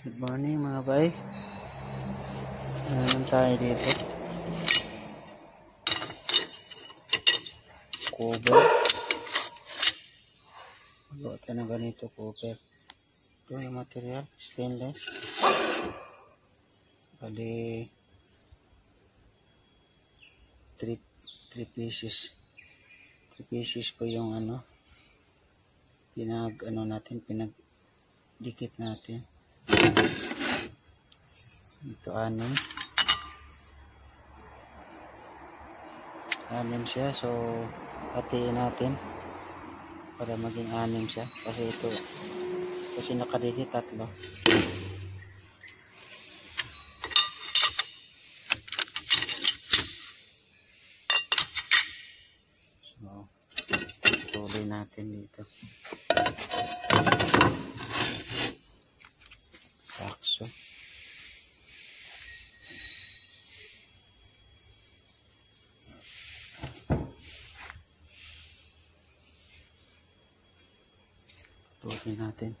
Good morning mga bay. Naman tayo dito. Cover. Magawa ng ganito cover. Ito yung material. Stainless. Bali 3 3 pieces. 3 pieces po yung ano pinag ano natin pinag dikit natin ito anim. Anim siya so hatiin natin para maging anim siya. Kasi ito kasi nakadikit tatlo. So tuloy natin dito sakso tuloy natin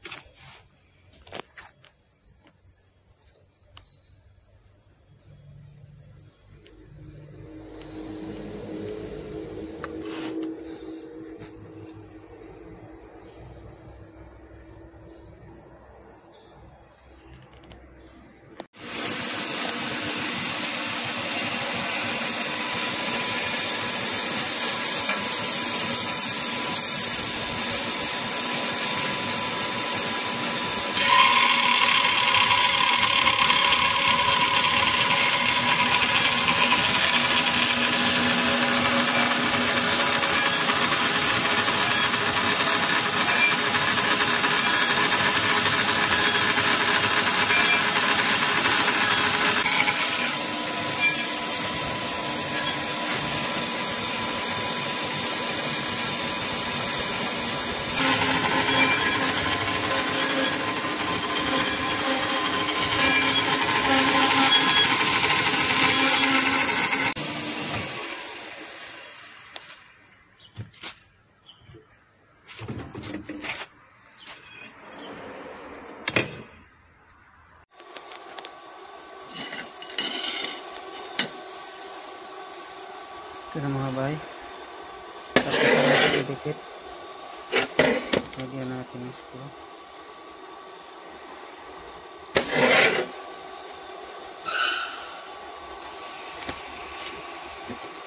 ito mga bay. Tapos na natin idikit. Lagyan natin ng screw.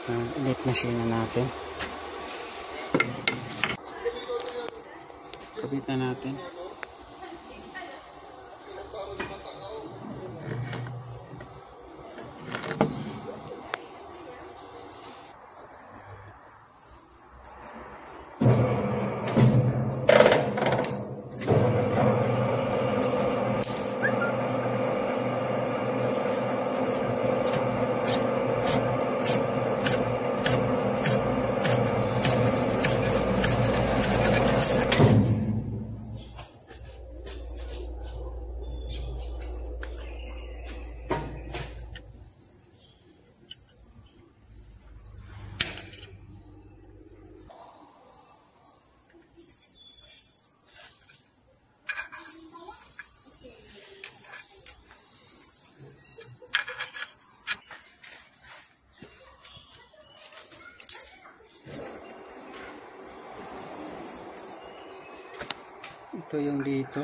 Uh, ulit machine na natin. Kapitan natin ito yung dito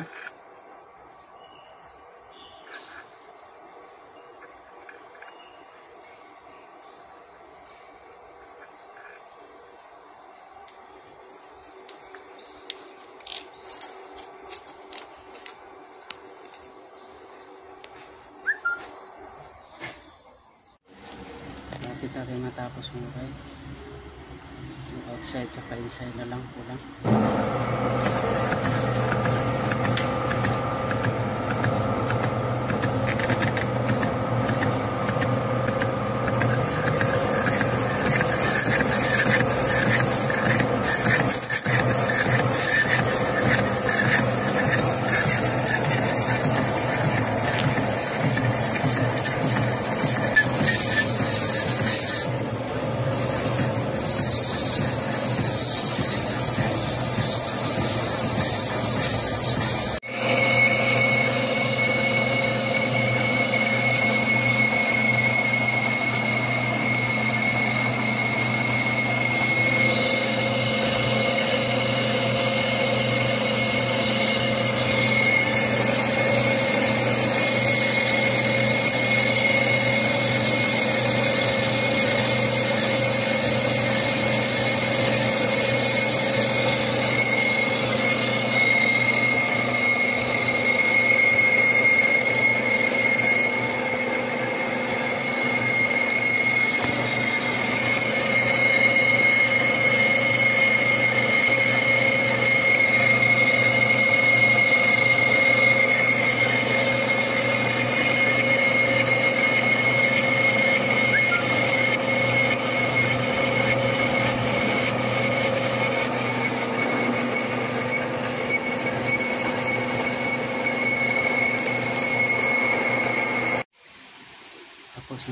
Lapit natin matapos mga kayo. Yung outside sa inside na lang po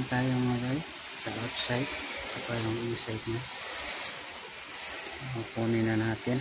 tayo mga guys sa outside sa yung inside na. Kukunin na natin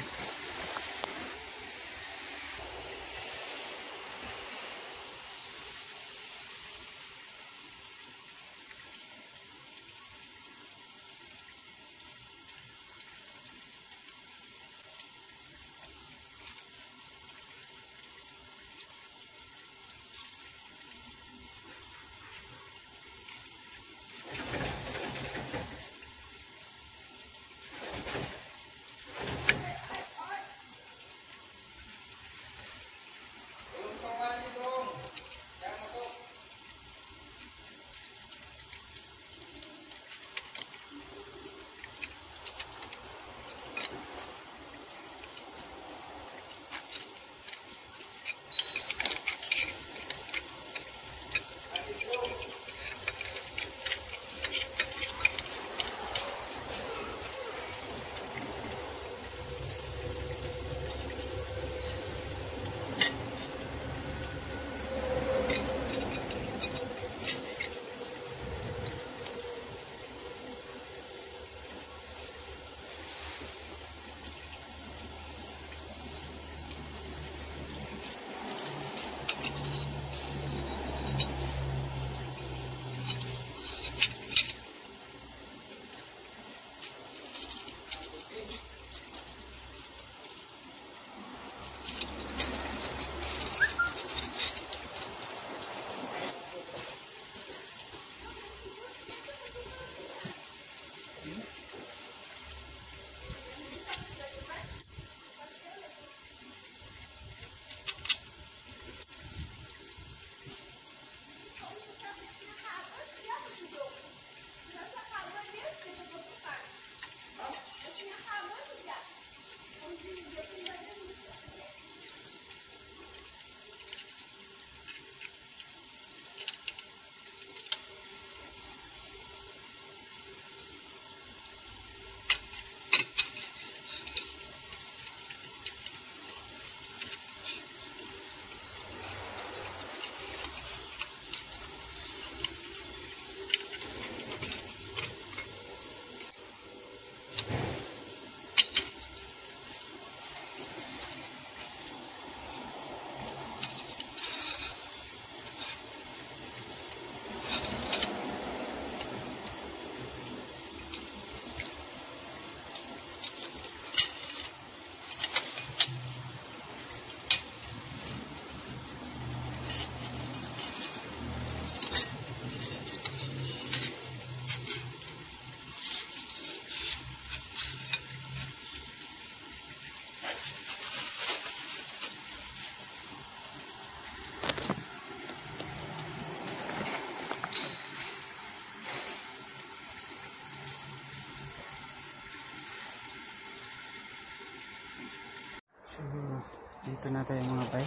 Dito na tayo mga bay.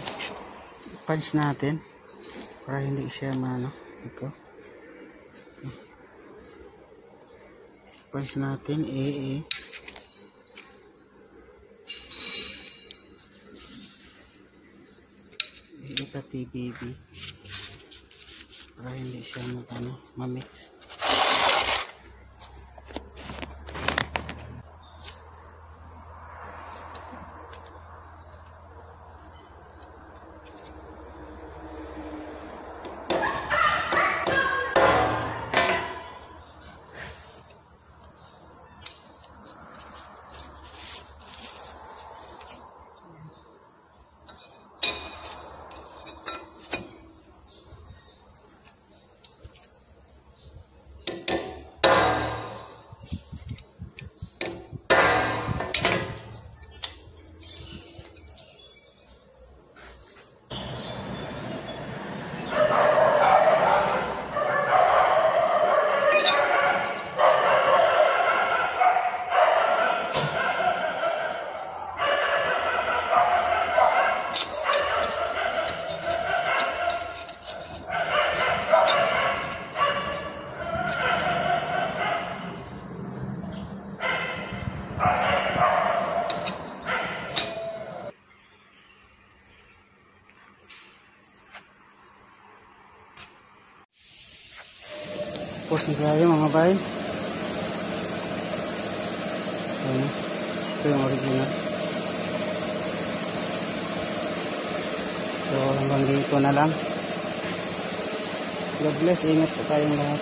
Punch natin para hindi siya maano. Ito. Punch natin AA. Ito TBB. Para hindi siya mag ano, mamix. Tayo mga bay. Ayan. Ito yung original. So hanggang dito na lang. God bless. Ingat po tayong lahat.